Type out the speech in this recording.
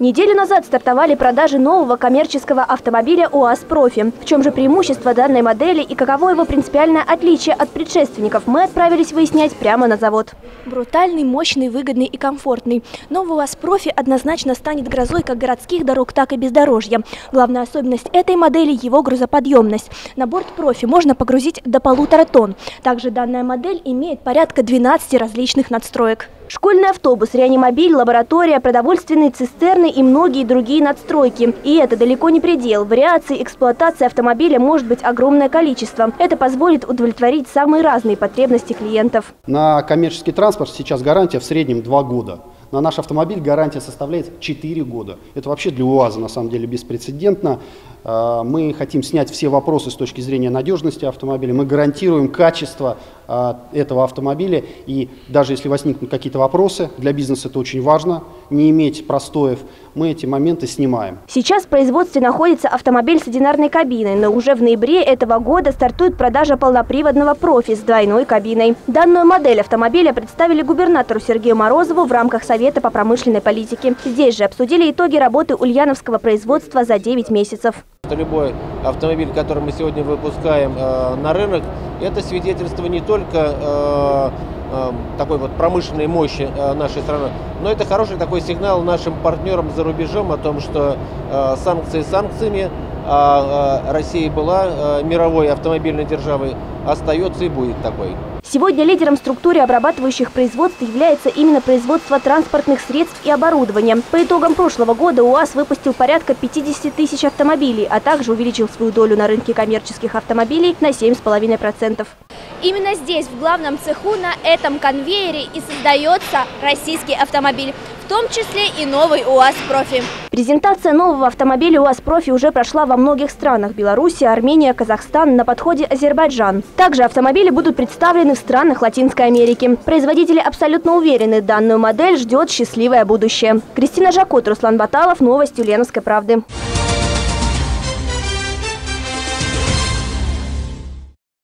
Неделю назад стартовали продажи нового коммерческого автомобиля УАЗ «Профи». В чем же преимущество данной модели и каково его принципиальное отличие от предшественников, мы отправились выяснять прямо на завод. Брутальный, мощный, выгодный и комфортный. Новый УАЗ «Профи» однозначно станет грозой как городских дорог, так и бездорожья. Главная особенность этой модели – его грузоподъемность. На борт «Профи» можно погрузить до полутора тонн. Также данная модель имеет порядка 12 различных надстроек. Школьный автобус, реанимобиль, лаборатория, продовольственные цистерны и многие другие надстройки. И это далеко не предел. Вариаций эксплуатации автомобиля может быть огромное количество. Это позволит удовлетворить самые разные потребности клиентов. На коммерческий транспорт сейчас гарантия в среднем 2 года. На наш автомобиль гарантия составляет 4 года. Это вообще для УАЗа на самом деле беспрецедентно. А, мы хотим снять все вопросы с точки зрения надежности автомобиля. Мы гарантируем качество а, этого автомобиля. И даже если возникнут какие-то вопросы, для бизнеса это очень важно, не иметь простоев, мы эти моменты снимаем. Сейчас в производстве находится автомобиль с одинарной кабиной, но уже в ноябре этого года стартует продажа полноприводного профи с двойной кабиной. Данную модель автомобиля представили губернатору Сергею Морозову в рамках Совета по промышленной политике. Здесь же обсудили итоги работы ульяновского производства за 9 месяцев. Любой автомобиль, который мы сегодня выпускаем э, на рынок, это свидетельство не только э, э, такой вот промышленной мощи нашей страны, но это хороший такой сигнал нашим партнерам за рубежом о том, что санкции санкциями, а э, Россия была э, мировой автомобильной державой, остается и будет такой. Сегодня лидером в структуре обрабатывающих производств является именно производство транспортных средств и оборудования. По итогам прошлого года УАЗ выпустил порядка 50 тысяч автомобилей, а также увеличил свою долю на рынке коммерческих автомобилей на 7,5%. Именно здесь, в главном цеху, на этом конвейере и создается российский автомобиль в том числе и новый УАЗ «Профи». Презентация нового автомобиля УАЗ «Профи» уже прошла во многих странах – Беларуси, Армения, Казахстан, на подходе Азербайджан. Также автомобили будут представлены в странах Латинской Америки. Производители абсолютно уверены, данную модель ждет счастливое будущее. Кристина Жакот, Руслан Баталов, Новости Ульяновской правды.